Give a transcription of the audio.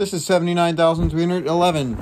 This is seventy nine thousand three hundred eleven.